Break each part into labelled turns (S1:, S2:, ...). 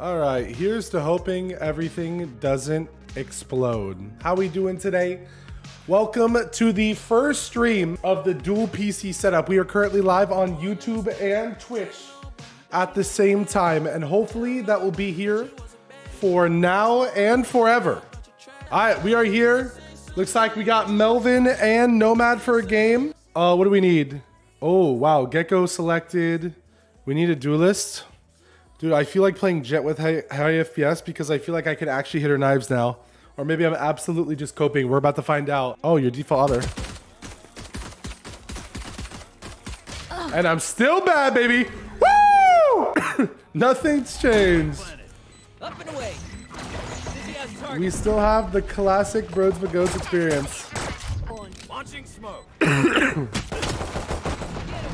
S1: All right, here's to hoping everything doesn't explode. How we doing today? Welcome to the first stream of the dual PC setup. We are currently live on YouTube and Twitch at the same time, and hopefully that will be here for now and forever. All right, we are here. Looks like we got Melvin and Nomad for a game. Uh, what do we need? Oh, wow, Gekko selected. We need a duelist. Dude, I feel like playing Jett with high, high FPS because I feel like I can actually hit her knives now. Or maybe I'm absolutely just coping. We're about to find out. Oh, your default other. And I'm still bad, baby. Woo! Nothing's changed.
S2: Up and away. Dizzy has target.
S1: We still have the classic BrodesMcGodes experience.
S2: Launching smoke.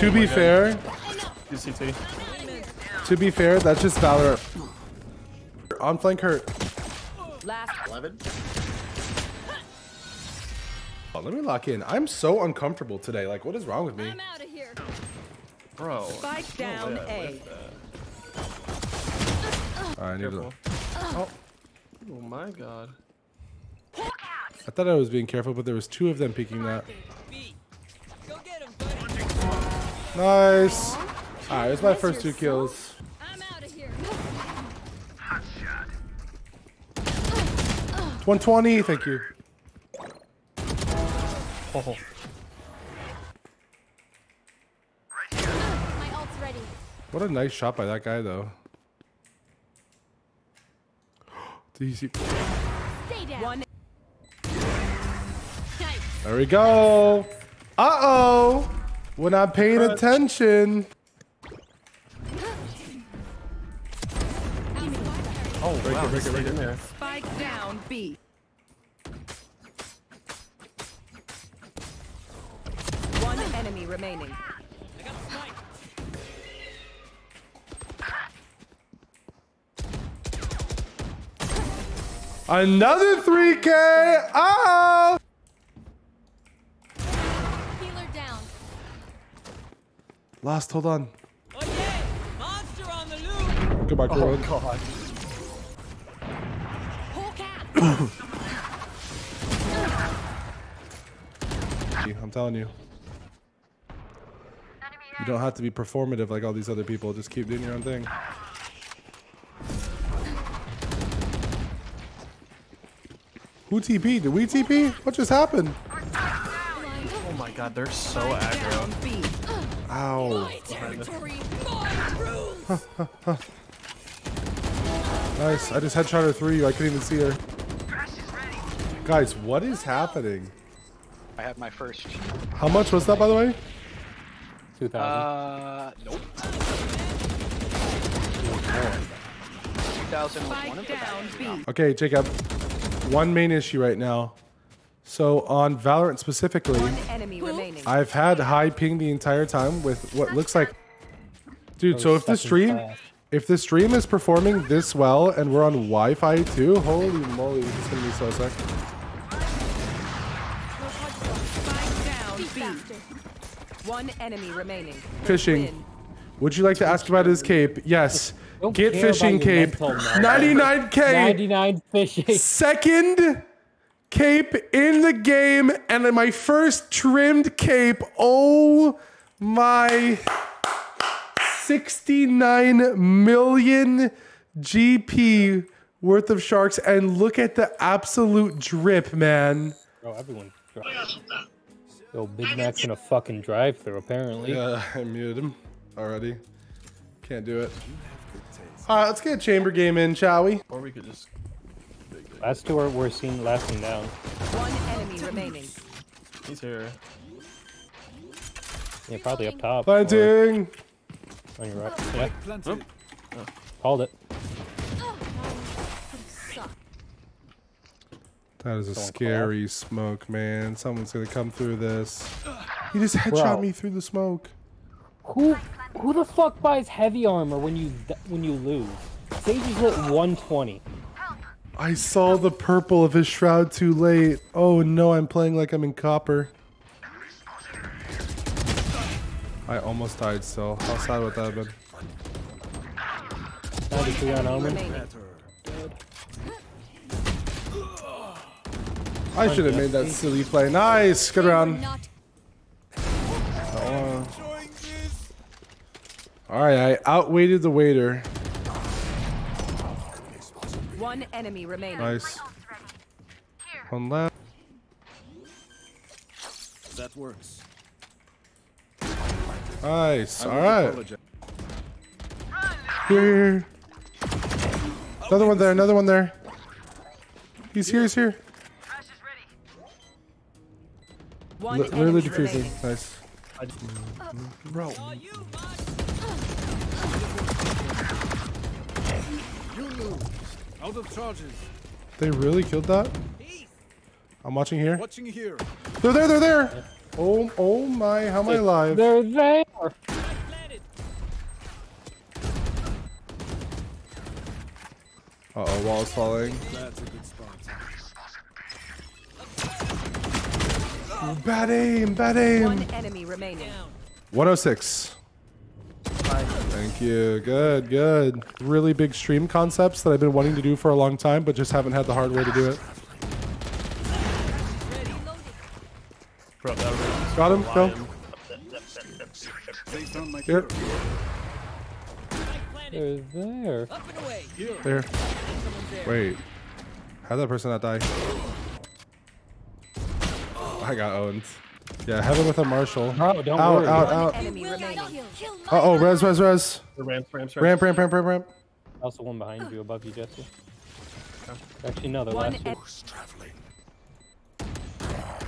S1: To be fair,
S3: UCT.
S1: To be fair, that's just Valor. On flank hurt.
S4: Last
S3: 11.
S1: Oh, let me lock in. I'm so uncomfortable today. Like, what is wrong with me?
S5: I'm out of here.
S3: Bro.
S4: spike down
S3: yeah,
S4: A.
S3: with.
S1: All right, I need to.
S3: Careful. Oh. oh my god.
S1: I thought I was being careful, but there was two of them peeking that.
S2: Go get him, buddy.
S1: Nice. All right, it's my first two kills. 120. Thank you.
S3: Oh.
S5: My ult's ready.
S1: What a nice shot by that guy, though. Did you see?
S5: Stay down.
S4: One
S5: Nice.
S1: There we go. Uh oh. When I'm paying attention.
S3: Oh, wow. Break it, break it, in there.
S4: spike down B. remaining.
S2: I got the snipe.
S1: Another 3K. Oh.
S5: Healer down.
S1: Lost. Hold on.
S2: Oh yeah. Monster on the loose.
S1: Goodbye,
S3: Oh god.
S1: I'm telling you. You don't have to be performative like all these other people. Just keep doing your own thing. Who TP? Did we TP? What just happened?
S3: Oh my god, they're so
S4: Down
S3: aggro.
S4: B.
S1: Ow.
S5: Territory. My.
S1: Nice. I just headshot her through you. I couldn't even see her. Guys, what is happening?
S6: I had my first.
S1: How much was that, by the way?
S7: 2000.
S6: Uh, nope. 2000 was one of the
S4: down
S6: bags.
S4: B.
S1: Okay, Jacob. One main issue right now. So on Valorant specifically,
S4: One enemy remaining.
S1: I've had high ping the entire time with what looks like. Dude, so if the stream,
S7: class.
S1: if the stream is performing this well and we're on Wi-Fi too, holy moly, this is gonna be so sick.
S4: Spike down
S5: Be
S4: B.
S5: faster.
S4: One enemy remaining.
S1: Fishing. Would you like to ask about his cape? Yes.
S7: Don't
S1: Get fishing cape. 99k.
S7: 99 fishing.
S1: Second cape in the game and then my first trimmed cape. Oh my 69 million GP worth of sharks and look at the absolute drip, man.
S7: Bro, everyone. Yo, Big Mac's in a fucking drive-through, apparently.
S1: Uh, I muted him already. Can't do it. All right, let's get a chamber game in, shall we?
S3: Or we could just.
S7: Last two are we're seeing lasting down.
S4: One enemy remaining.
S3: He's here.
S7: Yeah, probably up top. or
S1: Planting.
S7: On your right. Yeah. Called it.
S1: That is a
S7: Someone
S1: scary smoke, man. Someone's gonna come through this. He just headshot
S7: Bro.
S1: me through the smoke.
S7: Who who the fuck buys heavy armor when you when you lose? Sage is lit 120.
S1: I saw the purple of his shroud too late. Oh no, I'm playing like I'm in copper. I almost died so How sad would that have been?
S7: 93 on armor.
S1: I should have made that silly play. Nice. Good
S5: They
S1: round.
S5: Not
S1: All right, I outweighted the waiter.
S4: One enemy remaining.
S1: Nice. One left.
S8: That works.
S1: Nice. All right. Here, here, here. Another one there. Another one there. He's here. He's here.
S4: One
S1: Li- Literally
S4: enemy
S1: defusing.
S4: remaining.
S1: Nice. Bro.
S8: You lose. Out of charges.
S1: They really killed that? I'm watching here.
S8: Watching here.
S1: They're there. They're there. Oh, oh my. How am I alive?
S7: They're there.
S1: Uh oh, wall's falling.
S8: That's a good spot.
S1: Bad aim. Bad aim.
S4: One enemy remaining.
S1: 106. Thank you. Good, good. Really big stream concepts that I've been wanting to do for a long time, but just haven't had the hard way to do it.
S3: Bro,
S1: Got him. Go. Here.
S7: They're there.
S2: Up and away.
S1: There. Wait. How'd that person not die? I got owned. Yeah, heaven with a marshal.
S7: Oh, don't
S1: Out,
S7: worry.
S1: out,
S4: One
S1: out.
S4: enemy
S5: will
S4: remaining.
S5: not kill my
S1: Uh oh, res, res, res.
S3: The ramp, ramp,
S1: Ramp, ramp, ramp, ramp, ramp.
S7: Also one behind you, above you, Jesse. Actually, no, they're
S4: One
S7: last
S4: en-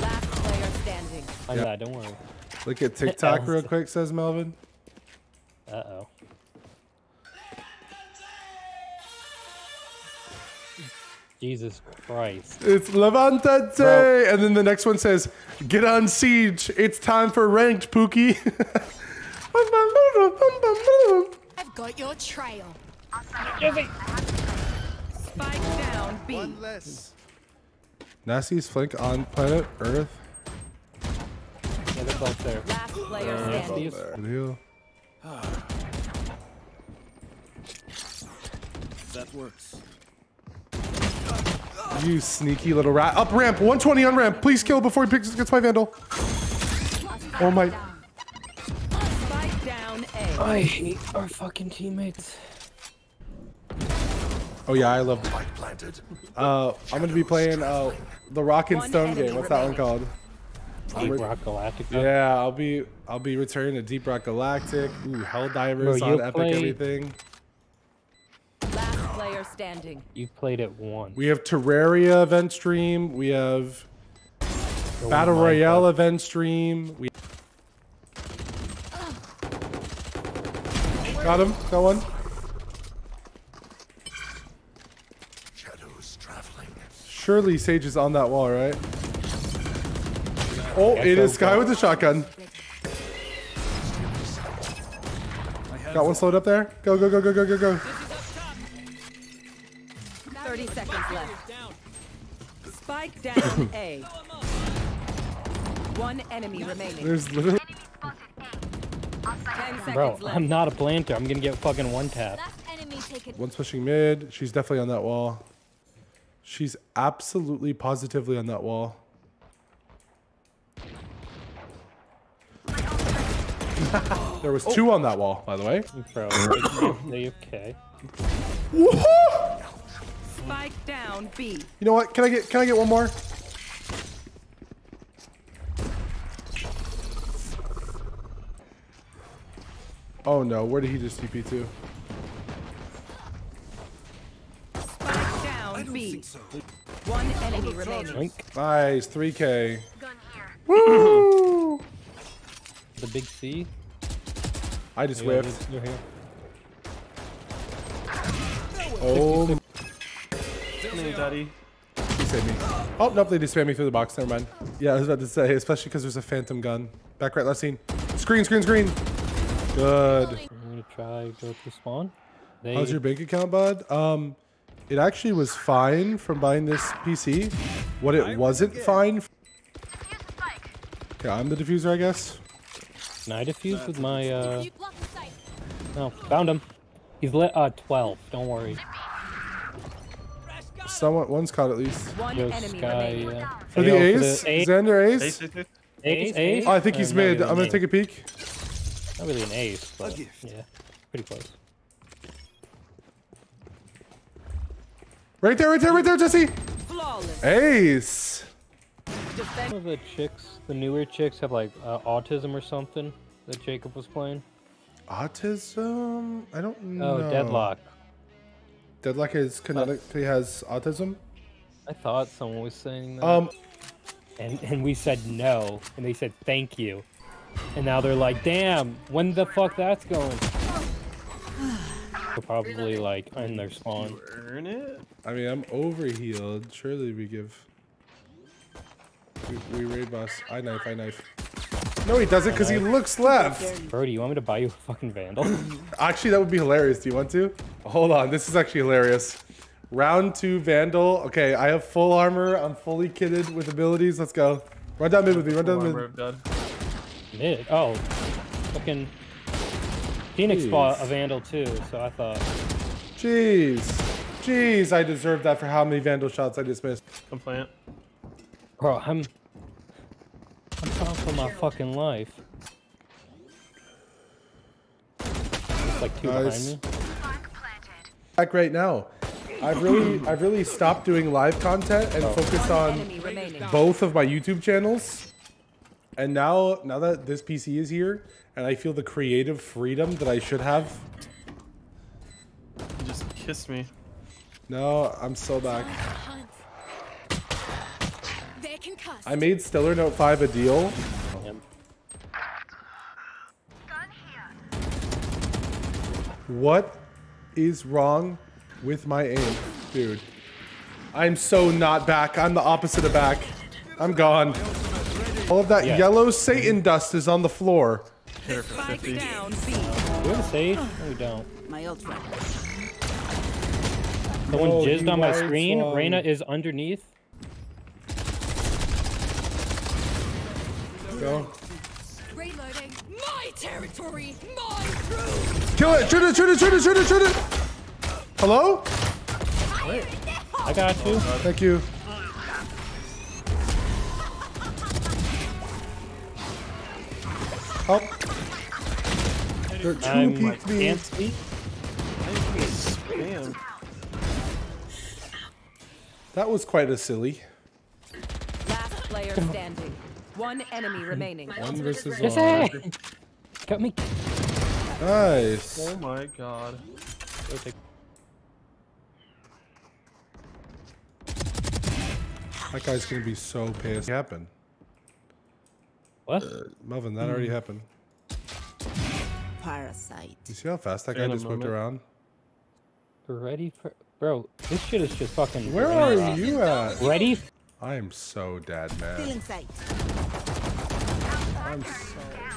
S4: last player standing.
S7: I'm
S1: Yeah.
S7: glad, don't worry.
S1: Look at TikTok real quick, says Melvin.
S7: Jesus Christ.
S1: It's Levantate!
S7: Bro.
S1: And then the next one says, Get on siege. It's time for ranked, Pookie.
S5: I've got your trail.
S4: Spike down B.
S8: One less.
S1: Nasty's flank on planet Earth.
S7: Yeah, they're both there.
S4: Last player
S7: Yeah,
S4: standing.
S7: these-
S1: Good deal.
S8: That works.
S1: You sneaky little rat. Up ramp, 120 on ramp. Please kill before he picks, gets my vandal. Oh my.
S4: I down
S7: hate our fucking teammates.
S1: Oh yeah, I love. Uh, I'm gonna be playing uh, the Rock and Stone game. What's that one called?
S7: Deep Rock Galactica.
S1: Yeah, I'll be I'll be returning to Deep Rock Galactic. Ooh, Helldivers
S7: Bro,
S1: on Epic
S7: play-
S1: everything.
S4: Last player standing.
S7: You've played it once.
S1: We have Terraria event stream. We have
S7: Oh
S1: Battle Royale
S7: God.
S1: event stream. We got him. Got one. Shadows traveling. Surely Sage is on that wall, right? Oh, it is so,
S7: Sky
S1: with the shotgun. Got one slowed up there. Go, go, go, go, go, go, go.
S4: Left. Spike down A. One enemy remaining.
S1: There's literally.
S7: Bro,
S4: left.
S7: I'm not a planter. I'm gonna get fucking one tap.
S5: Last enemy taken.
S1: One's pushing mid. She's definitely on that wall. She's absolutely positively on that wall. there was two on that wall, by the way.
S7: Bro, they okay.
S1: Woohoo!
S4: Spike down B.
S1: You know what? Can I get can I get one more? Oh no, where did he just TP to?
S4: Spike down B. One enemy remaining.
S1: Nice, 3k. Woo!
S7: The big C.
S1: I just
S7: Yeah,
S1: whiffed. Oh,
S3: Me, daddy.
S1: he saved me. Oh, nope, they just spammed me through the box. Never mind. Yeah, I was about to say, especially because there's a phantom gun. Back right, left scene. Screen, screen, screen. Good.
S7: I'm gonna try go to spawn. They
S1: How's your bank account, bud? Um, it actually was fine from buying this PC. What it wasn't fine. f- Okay, I'm the diffuser, I guess.
S7: Can I defuse with my uh
S5: You block the sight.
S7: no found him. He's lit uh 12. Don't worry.
S1: Someone, one's caught at least.
S4: One
S7: Yo,
S4: enemy
S7: Sky.
S4: remaining.
S7: Uh,
S1: For the
S7: AO
S1: ace?
S7: ace.
S1: Xander ace?
S3: Ace, ace, ace.
S7: Ace, ace.
S1: Oh, I think he's
S7: Uh,
S1: mid.
S7: really
S1: I'm gonna take a peek.
S7: Not really an ace, but yeah, pretty close.
S1: Right there, right there, right there, Jesse.
S4: Flawless.
S1: Ace.
S7: Some of the chicks, the newer chicks, have like uh, autism or something that Jacob was playing.
S1: Autism? I don't know.
S7: Oh, Deadlock.
S1: Deadlock is canonically has autism.
S7: I thought someone was saying that.
S1: Um,
S7: and and we said no, and they said thank you, and now they're like, damn, when the fuck that's going? They'll probably like in their spawn.
S3: Earn it.
S1: I mean, I'm overhealed. Surely we give. We, we raid boss. I knife, I knife. No, he doesn't because he looks left.
S7: Bro, do you want me to buy you a fucking vandal?
S1: Actually, that would be hilarious. Do you want to? Hold on. This is actually hilarious. Round two Vandal. Okay, I have full armor. I'm fully kitted with abilities. Let's go. Run down mid with me. Run down mid.
S3: I'm dead.
S7: Mid. Oh, fucking. Phoenix
S1: Jeez.
S7: bought a vandal too, so I thought.
S1: Jeez. Jeez, I deserve that for how many Vandal shots I just missed.
S3: I'm plant.
S7: Bro, I'm. I'm trying for my fucking life. There's like two
S1: Nice.
S7: behind me.
S1: Back right now. I've really, I've really stopped doing live content and oh. focused on both of my YouTube channels. And now, now that this PC is here, and I feel the creative freedom that I should have.
S3: You just kissed me.
S1: No, I'm so back.
S5: Hunt. They're concussed.
S1: I made Stellar Note 5 a deal. What is wrong with my aim, dude? I'm so not back. I'm the opposite of back. I'm gone. All of that
S7: Yeah.
S1: yellow Satan dust is on the floor.
S3: Hit for 50.
S4: down
S7: Do we have a sage? No, we don't.
S4: My ultra.
S7: Someone
S1: Oh,
S7: jizzed on my screen.
S1: slug.
S7: Reyna is underneath.
S1: Go.
S5: Reloading. My territory. My rules.
S1: Kill it! Shoot it! Shoot it! Shoot it! Shoot it! Shoot it! Hello?
S7: I got you.
S1: Thank you. Help. There two
S7: I'm
S1: peeked me.
S7: can't speak.
S3: Spam.
S1: That was quite a silly.
S4: Last player standing. One enemy remaining.
S1: One versus
S7: Yes,
S1: one.
S7: hey! Got me.
S1: Nice.
S3: Oh my god.
S7: Go
S1: That guy's gonna be so pissed. Happened.
S7: What?
S1: Uh, Melvin, that already hmm. happened.
S4: Parasite.
S1: You see how fast that guy
S3: In
S1: just whipped around?
S7: Ready for bro? This shit is just fucking.
S1: Where are you at?
S7: Ready?
S1: I am so dead, man. I'm so